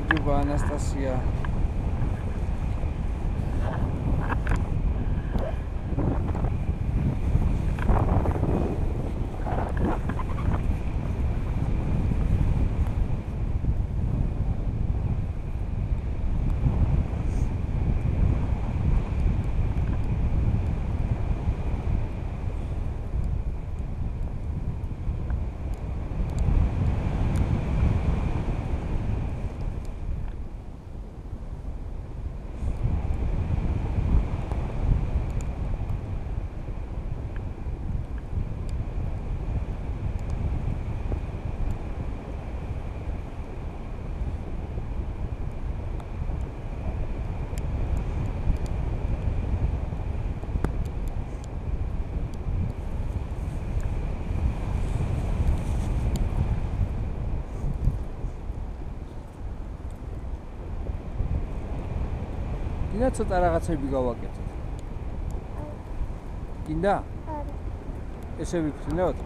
continuar nesta. გინდა ცოტა რაღაცები გავაკეთოთ. გინდა? არა. ესე ვიფრინოთ?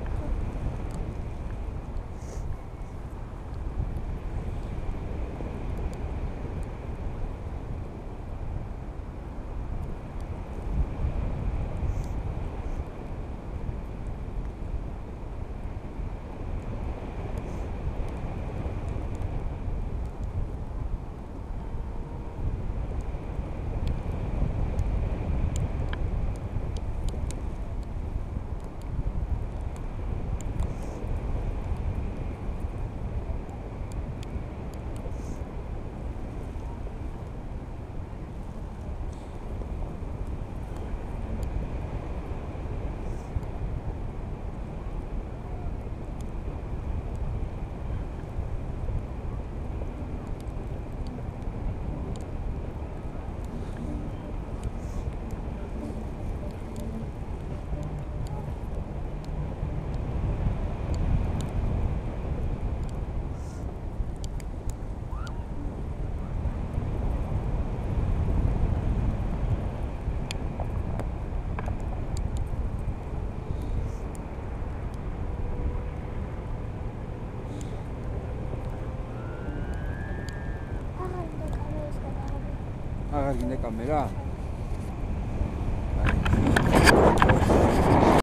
i have in the